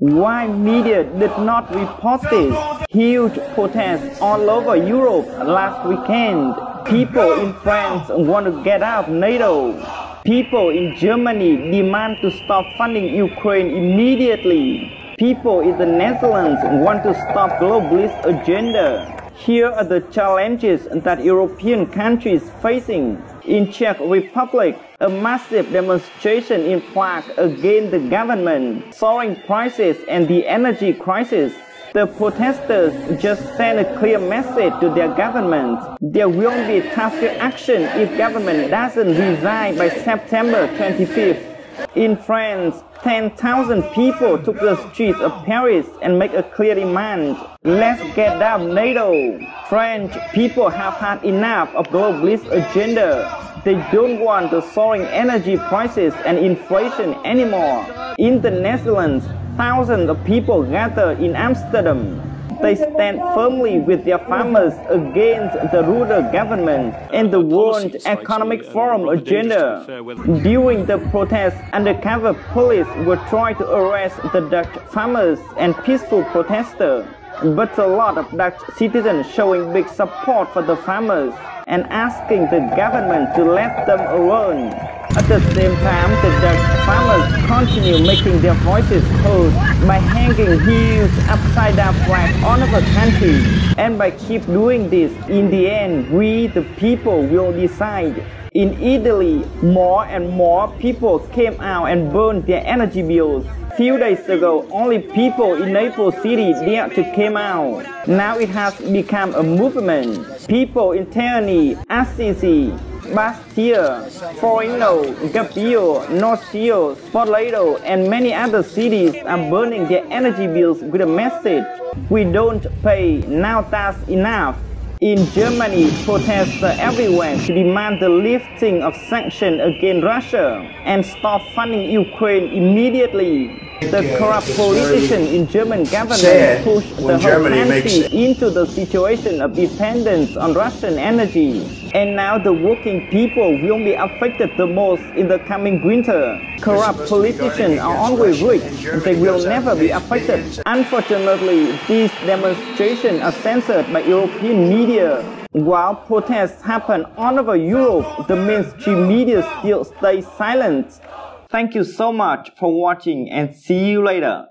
Why media did not report this? Huge protests all over Europe last weekend. People in France want to get out of NATO. People in Germany demand to stop funding Ukraine immediately. People in the Netherlands want to stop globalist agenda. Here are the challenges that European countries facing. In Czech Republic, a massive demonstration in Prague against the government, soaring prices and the energy crisis. The protesters just sent a clear message to their government. There will be tougher action if government doesn't resign by September 25th. In France, 10,000 people took the streets of Paris and make a clear demand. Let's get down NATO. French people have had enough of globalist agenda. They don't want the soaring energy prices and inflation anymore. In the Netherlands, thousands of people gather in Amsterdam. They stand firmly with their farmers against the rural government and the World Economic Forum agenda. During the protests, undercover police were trying to arrest the Dutch farmers and peaceful protesters. But a lot of Dutch citizens showing big support for the farmers and asking the government to let them alone. At the same time, the Dutch farmers continue making their voices heard by hanging huge upside-down flags all over the country. And by keep doing this, in the end, we, the people, will decide. In Italy, more and more people came out and burned their energy bills. Few days ago, only people in Naples City dared to come out. Now it has become a movement. People in Terni, Assisi, Bastia, Foligno, Gubbio, Norcia, Spoleto, and many other cities are burning their energy bills with a message, we don't pay, now that's enough. In Germany, protests are everywhere to demand the lifting of sanctions against Russia and stop funding Ukraine immediately. The corrupt politician in German government pushed the whole Germany country into the situation of dependence on Russian energy. And now the working people will be affected the most in the coming winter. Corrupt politicians are always rich. They will never be affected. Unfortunately, these demonstrations are censored by European media. While protests happen all over Europe, the mainstream media still stays silent. Thank you so much for watching and see you later.